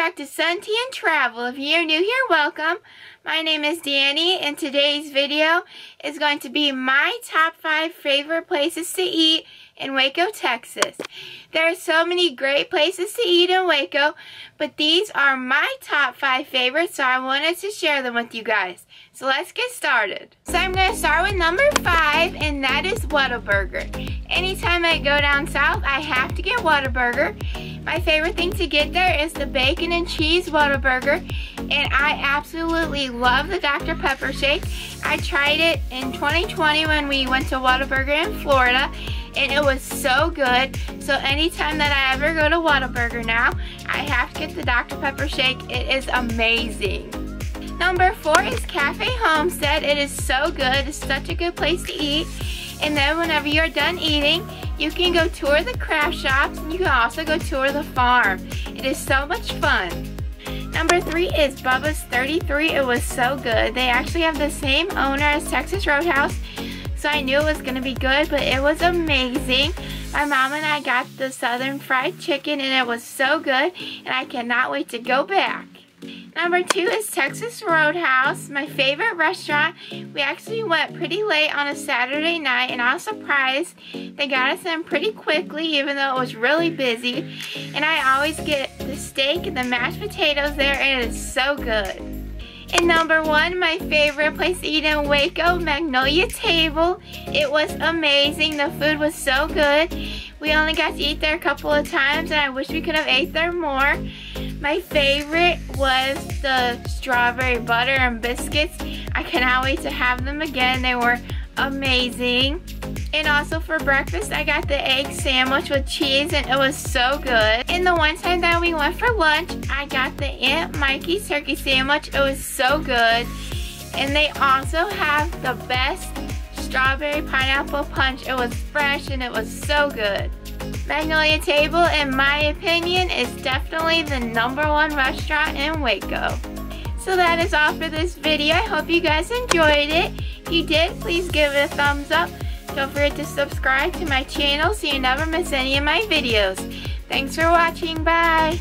back to Sun Tea and Travel. If you're new here, welcome. My name is Dani and today's video is going to be my top 5 favorite places to eat in Waco, Texas. There are so many great places to eat in Waco, but these are my top 5 favorites, so I wanted to share them with you guys. So let's get started. So I'm going to start with number 5, and that is Whataburger. Anytime I go down south, I have to get Whataburger. My favorite thing to get there is the bacon and cheese Whataburger, and I absolutely love the Dr. Pepper shake. I tried it in 2020 when we went to Whataburger in Florida, and it was so good. So anytime that I ever go to Whataburger now, I have to get the Dr. Pepper shake. It is amazing. Number four is Cafe Homestead. It is so good. It's such a good place to eat. And then whenever you're done eating, you can go tour the craft shops and you can also go tour the farm. It is so much fun. Number three is Bubba's 33. It was so good. They actually have the same owner as Texas Roadhouse so I knew it was going to be good, but it was amazing. My mom and I got the Southern Fried Chicken, and it was so good, and I cannot wait to go back. Number two is Texas Roadhouse, my favorite restaurant. We actually went pretty late on a Saturday night, and I was surprised they got us in pretty quickly, even though it was really busy. And I always get the steak and the mashed potatoes there, and it is so good. And number one, my favorite place to eat in Waco, Magnolia Table. It was amazing. The food was so good. We only got to eat there a couple of times and I wish we could have ate there more. My favorite was the strawberry butter and biscuits. I cannot wait to have them again. They were amazing. And also for breakfast, I got the egg sandwich with cheese and it was so good. And the one time that we went for lunch, I got the Aunt Mikey's turkey sandwich. It was so good. And they also have the best strawberry pineapple punch. It was fresh and it was so good. Magnolia Table, in my opinion, is definitely the number one restaurant in Waco. So that is all for this video. I hope you guys enjoyed it. If you did, please give it a thumbs up. Don't forget to subscribe to my channel so you never miss any of my videos. Thanks for watching. Bye.